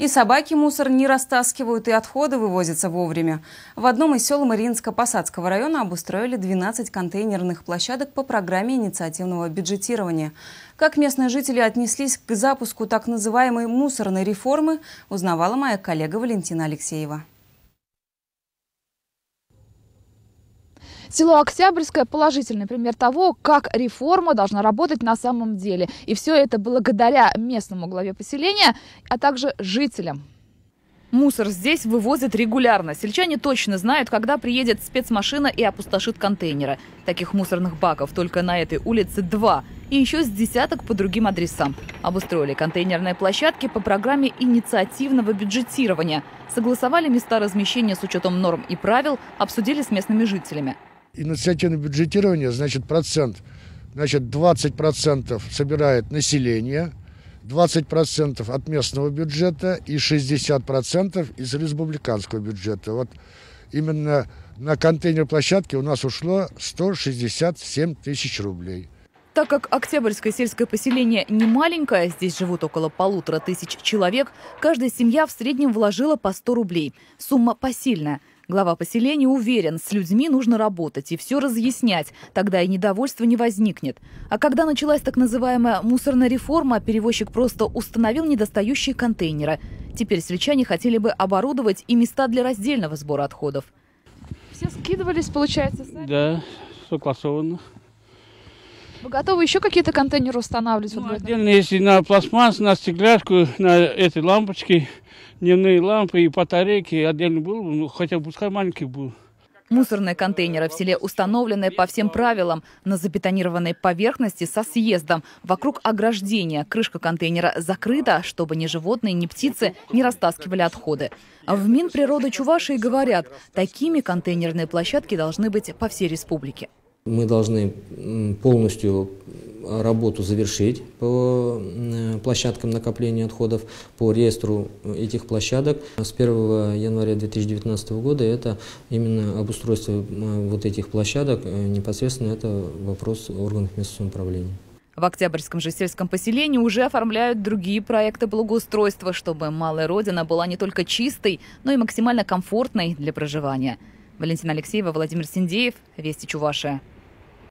И собаки мусор не растаскивают, и отходы вывозятся вовремя. В одном из сел Мариинско-Посадского района обустроили 12 контейнерных площадок по программе инициативного бюджетирования. Как местные жители отнеслись к запуску так называемой мусорной реформы, узнавала моя коллега Валентина Алексеева. Село Октябрьское – положительный пример того, как реформа должна работать на самом деле. И все это благодаря местному главе поселения, а также жителям. Мусор здесь вывозят регулярно. Сельчане точно знают, когда приедет спецмашина и опустошит контейнеры. Таких мусорных баков только на этой улице два. И еще с десяток по другим адресам. Обустроили контейнерные площадки по программе инициативного бюджетирования. Согласовали места размещения с учетом норм и правил, обсудили с местными жителями инициативное бюджетирование, значит, процент, значит, 20% собирает население, 20% от местного бюджета и 60% из республиканского бюджета. Вот именно на контейнер площадке у нас ушло 167 тысяч рублей. Так как Октябрьское сельское поселение не маленькое, здесь живут около полутора тысяч человек, каждая семья в среднем вложила по 100 рублей. Сумма посильная. Глава поселения уверен, с людьми нужно работать и все разъяснять, тогда и недовольства не возникнет. А когда началась так называемая мусорная реформа, перевозчик просто установил недостающие контейнеры. Теперь сельчане хотели бы оборудовать и места для раздельного сбора отходов. Все скидывались, получается, сами? Да, согласованно. Вы готовы еще какие-то контейнеры устанавливать? Ну, отдельно, если на пластмасс, на стекляшку, на эти лампочки – дневные лампы и батарейки отдельно был, ну, хотя бы пускай маленький был. Мусорные контейнеры в селе установлены по всем правилам на забетонированной поверхности со съездом. Вокруг ограждения. Крышка контейнера закрыта, чтобы ни животные, ни птицы не растаскивали отходы. В Минприроды Чувашии говорят, такими контейнерные площадки должны быть по всей республике. Мы должны полностью работу завершить по площадкам накопления отходов, по реестру этих площадок. С 1 января 2019 года это именно обустройство вот этих площадок, э, непосредственно это вопрос органов местного самоуправления. В Октябрьском же сельском поселении уже оформляют другие проекты благоустройства, чтобы Малая Родина была не только чистой, но и максимально комфортной для проживания. Валентина Алексеева, Владимир Синдеев, Вести Чувашия.